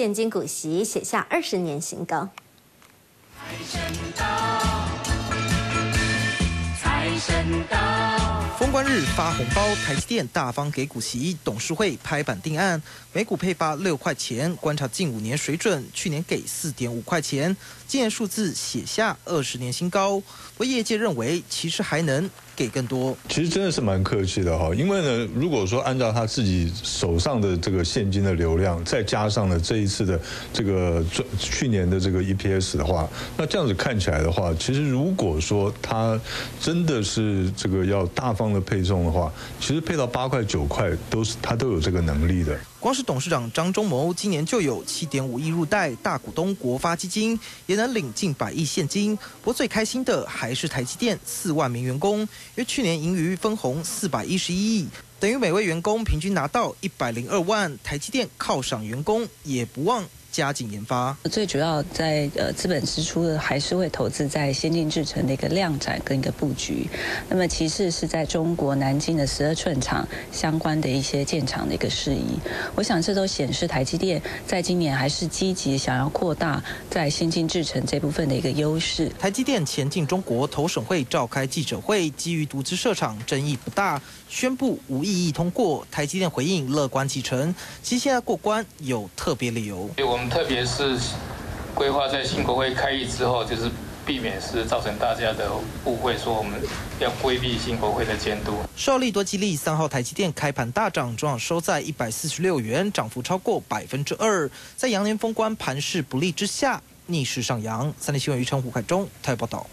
现金股息写下二十年新高。财神到，财神到。封关日发红包，台积电大方给股息，董事会拍板定案，每股配发六块钱，观察近五年水准，去年给四点五块钱，今年数字写下二十年新高。不过业界认为，其实还能。给更多，其实真的是蛮客气的哈。因为呢，如果说按照他自己手上的这个现金的流量，再加上了这一次的这个去年的这个 EPS 的话，那这样子看起来的话，其实如果说他真的是这个要大方的配送的话，其实配到八块九块都是他都有这个能力的。光是董事长张忠谋今年就有七点五亿入袋，大股东国发基金也能领近百亿现金。不过最开心的还是台积电四万名员工，因为去年盈余分红四百一十一亿，等于每位员工平均拿到一百零二万。台积电犒赏员工，也不忘。加紧研发，最主要在呃资本支出的还是会投资在先进制程的一个量产跟一个布局。那么其次是在中国南京的十二寸厂相关的一些建厂的一个事宜。我想这都显示台积电在今年还是积极想要扩大在先进制程这部分的一个优势。台积电前进中国投审会召开记者会，基于独资设厂争议不大，宣布无异议通过。台积电回应乐观其成，其现在过关有特别理由。特别是规划在新国会开议之后，就是避免是造成大家的误会，说我们要规避新国会的监督。受利多激励，三号台积电开盘大涨，中场收在一百四十六元，涨幅超过百分之二。在羊年封关盘势不利之下，逆势上扬。三立新闻余成胡凯中台报道。